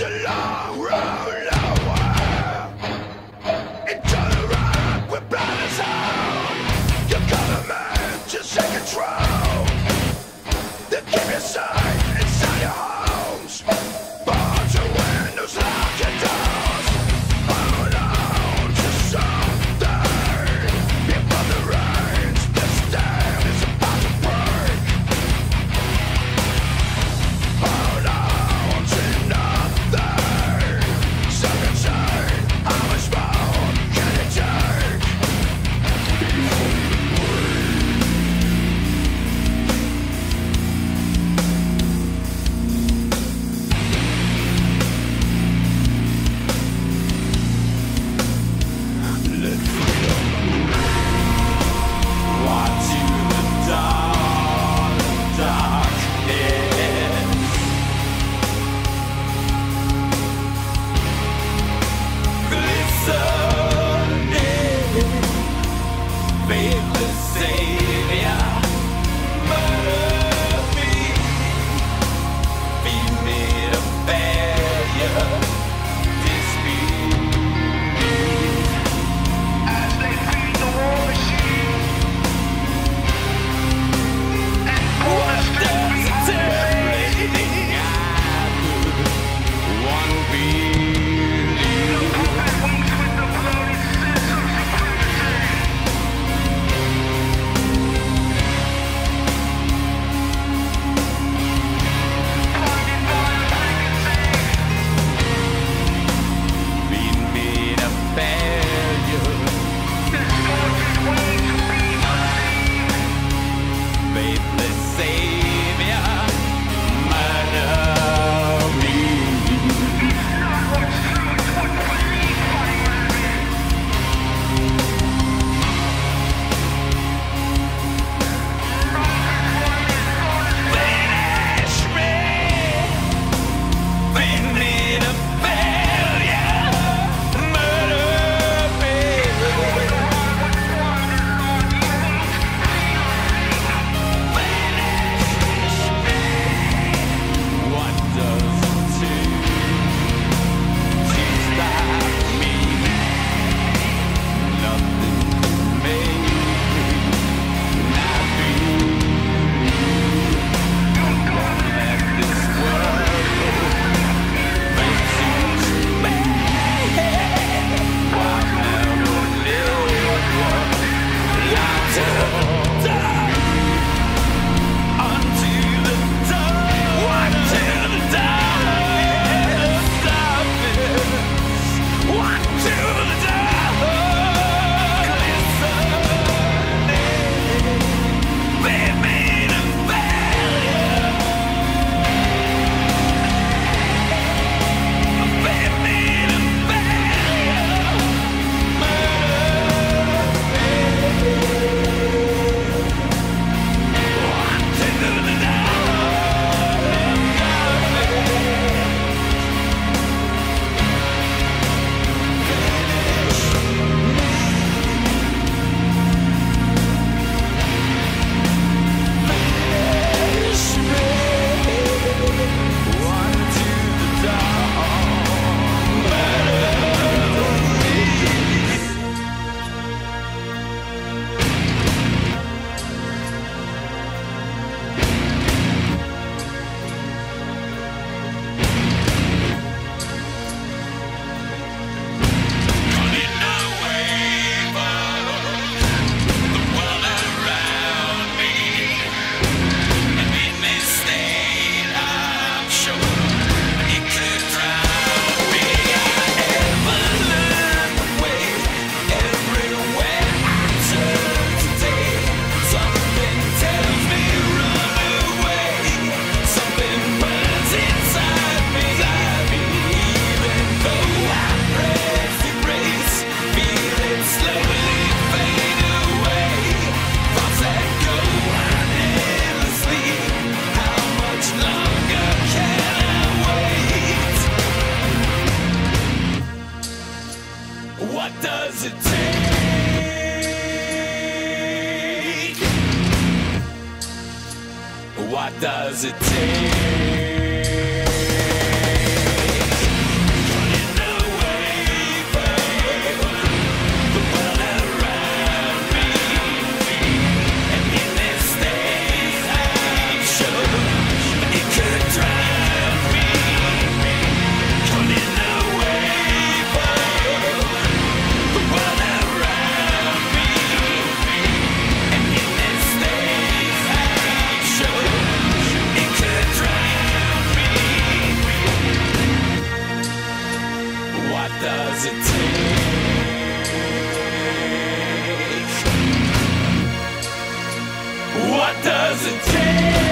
a long does it take? does it take? What does it take?